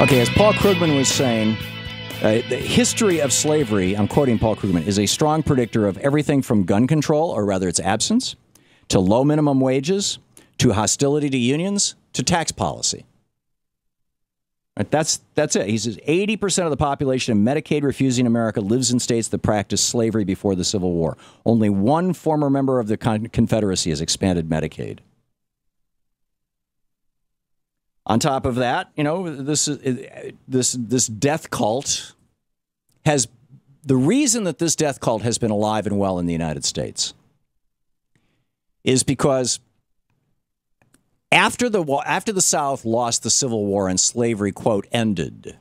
Okay, as Paul Krugman was saying, uh, the history of slavery, I'm quoting Paul Krugman, is a strong predictor of everything from gun control, or rather its absence, to low minimum wages, to hostility to unions, to tax policy. That's, that's it. He says 80% of the population of Medicaid refusing America lives in states that practiced slavery before the Civil War. Only one former member of the Con- Confederacy has expanded Medicaid. On top of that, you know, this is this this death cult has the reason that this death cult has been alive and well in the United States is because after the after the South lost the Civil War and slavery quote ended,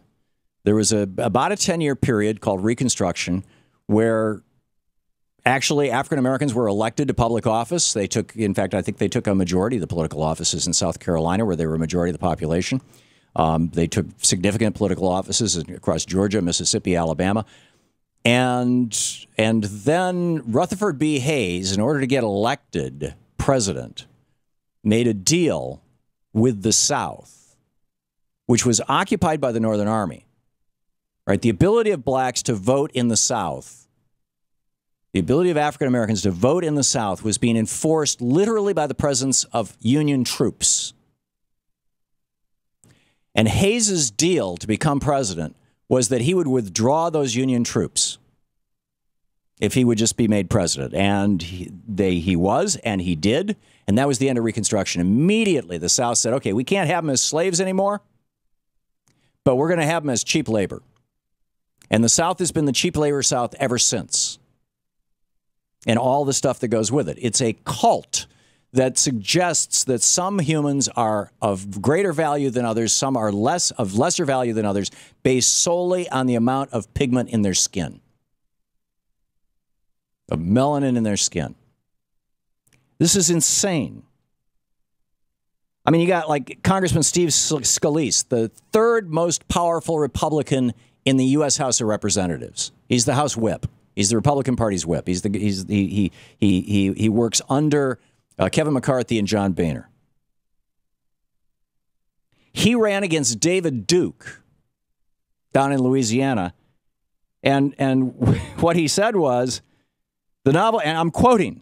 there was a about a 10 year period called Reconstruction where Actually, African Americans were elected to public office. They took, in fact, I think they took a majority of the political offices in South Carolina, where they were a majority of the population. Um, they took significant political offices across Georgia, Mississippi, Alabama. And, and then Rutherford B. Hayes, in order to get elected president, made a deal with the South, which was occupied by the Northern Army. Right? The ability of blacks to vote in the South the ability of African Americans to vote in the South was being enforced literally by the presence of Union troops. And Hayes's deal to become president was that he would withdraw those Union troops if he would just be made president. And he, they, he was, and he did. And that was the end of Reconstruction. Immediately, the South said, okay, we can't have them as slaves anymore, but we're going to have them as cheap labor. And the South has been the cheap labor South ever since and all the stuff that goes with it. It's a cult that suggests that some humans are of greater value than others, some are less of lesser value than others, based solely on the amount of pigment in their skin, of melanin in their skin. This is insane. I mean, you got like Congressman Steve Scalise, the third most powerful Republican in the U.S. House of Representatives. He's the House whip. He's the Republican Party's whip. He's the he's he he he he, he works under uh, Kevin McCarthy and John Boehner. He ran against David Duke down in Louisiana, and and what he said was the novel, and I'm quoting.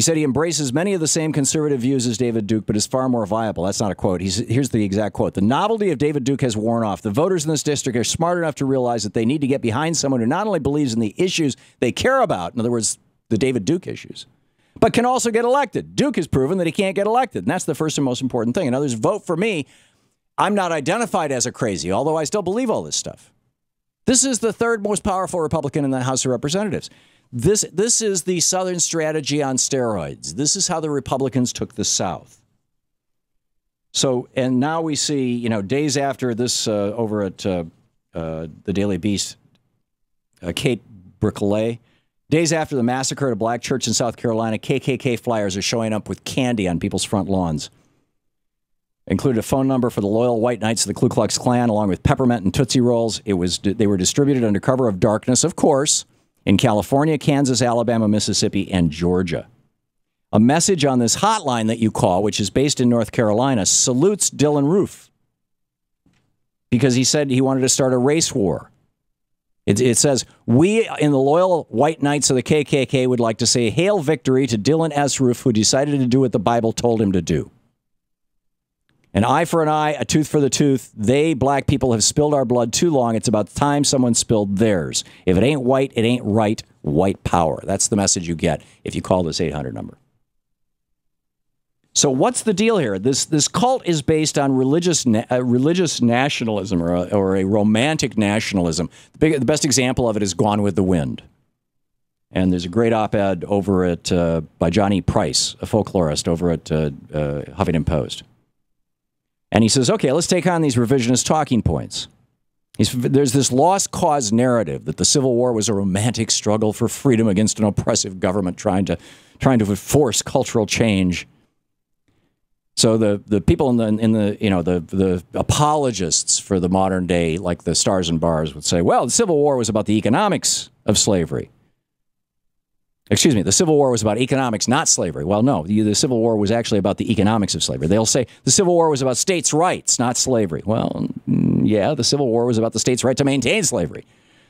He said he embraces many of the same conservative views as David Duke, but is far more viable. That's not a quote. He's, here's the exact quote The novelty of David Duke has worn off. The voters in this district are smart enough to realize that they need to get behind someone who not only believes in the issues they care about, in other words, the David Duke issues, but can also get elected. Duke has proven that he can't get elected, and that's the first and most important thing. In others, vote for me. I'm not identified as a crazy, although I still believe all this stuff. This is the third most powerful Republican in the House of Representatives. This, this is the Southern strategy on steroids. This is how the Republicans took the South. So, and now we see, you know, days after this uh, over at uh, uh, the Daily Beast, uh, Kate Briquelet, days after the massacre at a black church in South Carolina, KKK flyers are showing up with candy on people's front lawns. Included a phone number for the loyal white knights of the Ku Klux Klan, along with peppermint and Tootsie Rolls. It was they were distributed under cover of darkness, of course, in California, Kansas, Alabama, Mississippi, and Georgia. A message on this hotline that you call, which is based in North Carolina, salutes Dylann Roof because he said he wanted to start a race war. It, it, says, We in the loyal white knights of the KKK would like to say hail victory to Dylann S. Roof, who decided to do what the Bible told him to do. An eye for an eye, a tooth for the tooth. They, black people, have spilled our blood too long. It's about time someone spilled theirs. If it ain't white, it ain't right. White power. That's the message you get if you call this 800 number. So what's the deal here? This this cult is based on religious na- uh, religious nationalism or a, or a romantic nationalism. The, big, the best example of it is Gone with the Wind. And there's a great op-ed over at uh, by Johnny Price, a folklorist, over at uh, uh Huffington Post. And he says, okay, let's take on these revisionist talking points. He's, there's this lost cause narrative that the Civil War was a romantic struggle for freedom against an oppressive government trying to, trying to force cultural change. So the, the people in the, in the you know the, the apologists for the modern day, like the stars and bars, would say, well, the Civil War was about the economics of slavery. Excuse me, the Civil War was about economics, not slavery. Well, no, the, the Civil War was actually about the economics of slavery. They'll say the Civil War was about states' rights, not slavery. Well, mm, yeah, the Civil War was about the states' right to maintain slavery.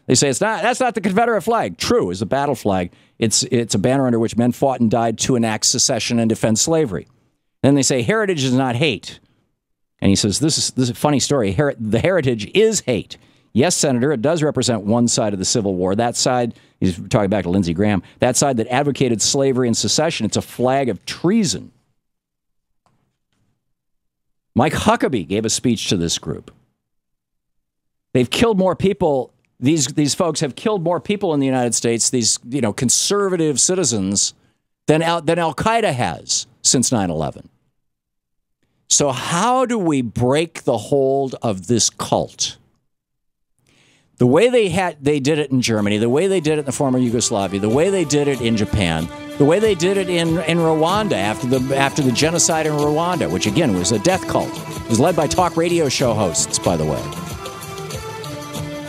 They say it's not. That's not the Confederate flag. True, it's a battle flag. It's it's a banner under which men fought and died to enact secession and defend slavery. Then they say heritage is not hate. And he says this is this is a funny story. Her- the heritage is hate. Yes, Senator, it does represent one side of the Civil War. That side, he's talking back to Lindsey Graham, that side that advocated slavery and secession, it's a flag of treason. Mike Huckabee gave a speech to this group. They've killed more people. These, these folks have killed more people in the United States, these you know, conservative citizens, than Al, than Al Qaeda has since 9 11. So, how do we break the hold of this cult? The way they had they did it in Germany, the way they did it in the former Yugoslavia, the way they did it in Japan, the way they did it in, in Rwanda after the after the genocide in Rwanda, which again was a death cult. It was led by talk radio show hosts, by the way.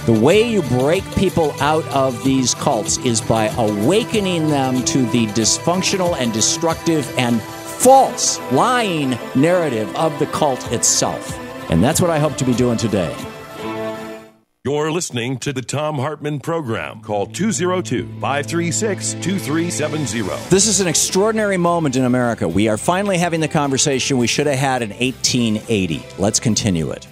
The way you break people out of these cults is by awakening them to the dysfunctional and destructive and false, lying narrative of the cult itself. And that's what I hope to be doing today. You're listening to the Thom Hartmann program. Call 202 536 2370. This is an extraordinary moment in America. We are finally having the conversation we should have had in 1880. Let's continue it.